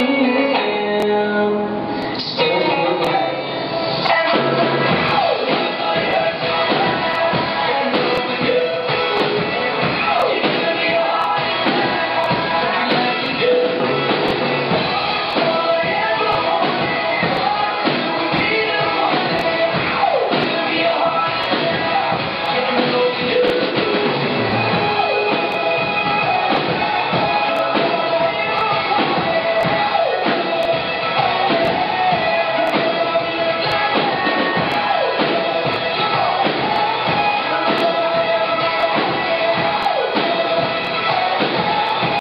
you.